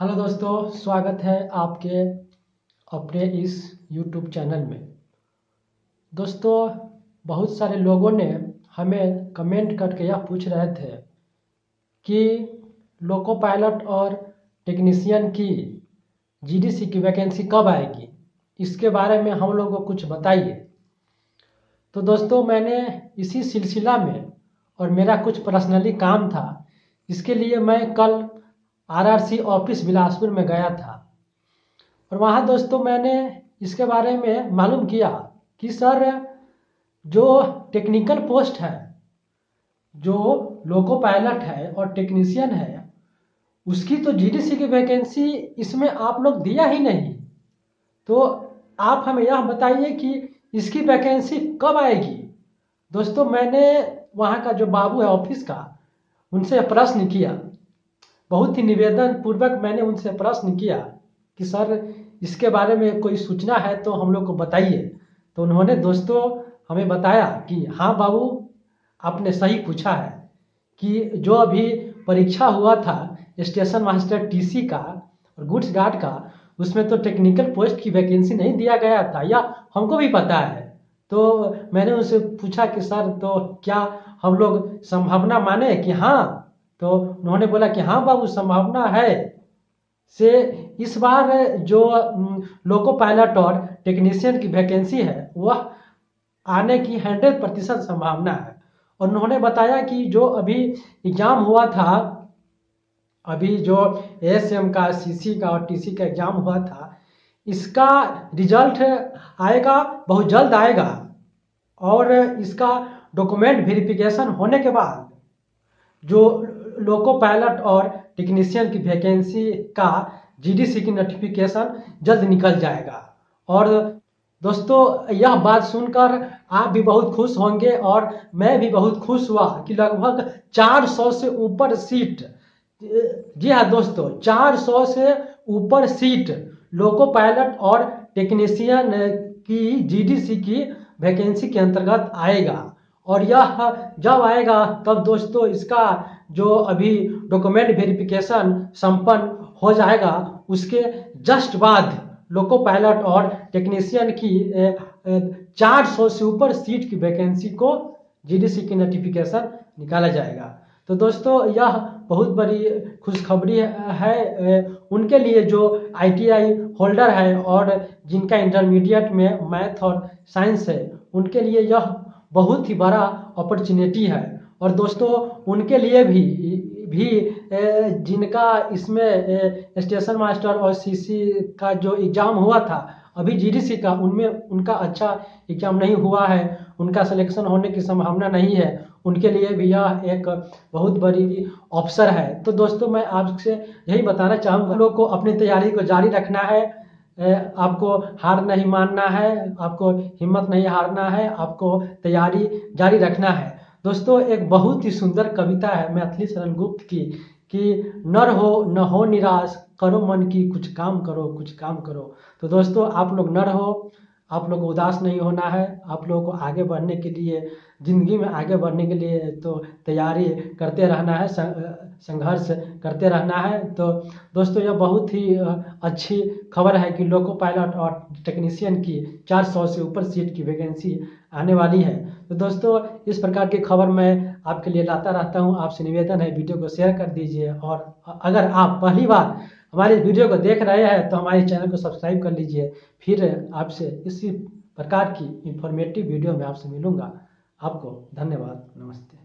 Hello दोस्तों, स्वागत है आपके अपने इस यूट्यूब चैनल में। दोस्तों, बहुत सारे लोगों ने हमें कमेंट करके यह पूछ रहे थे कि लोको पायलट और टेक्नीशियन की जीडीसी की वैकेंसी कब आएगी? इसके बारे में हम लोगों को कुछ बताइए। तो दोस्तों, मैंने इसी सिलसिला में और मेरा कुछ पर्सनली काम था। इसके लिए मैं कल आरआरसी ऑफ़िस बिलासपुर में गया था। और वहाँ दोस्तों मैंने इसके बारे में मालूम किया कि सर, जो टेक्निकल पोस्ट है, जो लोको पायलट है और टेक्नीशियन है, उसकी तो जीडीसी की वैकेंसी इसमें आप लोग दिया ही नहीं। तो आप हमें यह बताइए कि इसकी वैकेंसी कब आएगी? दोस्तों मैंने वहाँ का जो बाबू है ऑफ़िस का, उनसे प्रश्न किया। बहुत ही निवेदन पूर्वक मैंने उनसे प्रश्न किया कि, सर, इसके बारे में कोई सूचना है तो हम लोग को बताइए। तो उन्होंने, दोस्तों, हमें बताया कि हाँ बाबू, आपने सही पूछा है कि जो अभी परीक्षा हुआ था स्टेशन मास्टर टीसी का और गुड्स गार्ड का, उसमें तो टेक्निकल पोस्ट की वैकेंसी नहीं दिया गया था या हमको भी पता है? तो मैंने उनसे पूछा कि, सर तो क्या हम लोग संभावना माने कि हाँ तो उन्होंने बोला कि हाँ बाबू, संभावना है से इस बार जो लोको पायलट और टेक्नीशियन की वैकेंसी है, वह आने की हंड्रेड प्रतिशत संभावना है। और उन्होंने बताया कि जो अभी एग्ज़ाम हुआ था, अभी जो एस एम का सी का और टीसी का एग्ज़ाम हुआ था, इसका रिज़ल्ट आएगा, बहुत जल्द आएगा। और इसका डॉक्यूमेंट वेरिफिकेशन होने के बाद जो लोको पायलट और टेक्नीशियन की वैकेंसी का जीडीसी की नोटिफिकेशन जल्द निकल जाएगा। और दोस्तों, यह बात सुनकर आप भी बहुत खुश होंगे और मैं भी बहुत खुश हुआ कि लगभग 400 से ऊपर सीट जी हाँ दोस्तों 400 से ऊपर सीट लोको पायलट और टेक्नीशियन की जीडीसी की वैकेंसी के अंतर्गत आएगा। और यह जब आएगा, तब दोस्तों इसका जो अभी डॉक्यूमेंट वेरिफिकेशन संपन्न हो जाएगा, उसके जस्ट बाद लोको पायलट और टेक्नीशियन की चार सौ से ऊपर सीट की वैकेंसी को जीडीसी की नोटिफिकेशन निकाला जाएगा। तो दोस्तों, यह बहुत बड़ी खुशखबरी है उनके लिए जो आईटीआई होल्डर है और जिनका इंटरमीडिएट में मैथ और साइंस है, उनके लिए यह बहुत ही बड़ा अपॉर्चुनिटी है। और दोस्तों, उनके लिए भी भी जिनका इसमें स्टेशन मास्टर और सीसी का जो एग्ज़ाम हुआ था, अभी जीडीसी का, उनमें उनका अच्छा एग्ज़ाम नहीं हुआ है। उनका सिलेक्शन होने की संभावना नहीं है। उनके लिए भी यह एक बहुत बड़ी अवसर है। तो दोस्तों, मैं आपसे यही बताना चाहूँगा लोग को अपनी तैयारी को जारी रखना है। आपको हार नहीं मानना है, आपको हिम्मत नहीं हारना है, आपको तैयारी जारी रखना है। दोस्तों, एक बहुत ही सुंदर कविता है मैथिली शरण गुप्त की, कि नर हो, न हो निराश, करो मन की कुछ काम करो, कुछ काम करो। तो दोस्तों, आप लोग नर हो आप लोग उदास नहीं होना है, आप लोगों को आगे बढ़ने के लिए, ज़िंदगी में आगे बढ़ने के लिए तो तैयारी करते रहना है संघर्ष करते रहना है। तो दोस्तों, यह बहुत ही अच्छी खबर है कि लोको पायलट और टेक्नीशियन की 400 से ऊपर सीट की वैकेंसी आने वाली है। तो दोस्तों, इस प्रकार की खबर मैं आपके लिए लाता रहता हूँ। आपसे निवेदन है, वीडियो को शेयर कर दीजिए और अगर आप पहली बार हमारे वीडियो को देख रहे हैं तो हमारे चैनल को सब्सक्राइब कर लीजिए। फिर आपसे इसी प्रकार की इंफॉर्मेटिव वीडियो में आपसे मिलूँगा। आपको धन्यवाद। नमस्ते।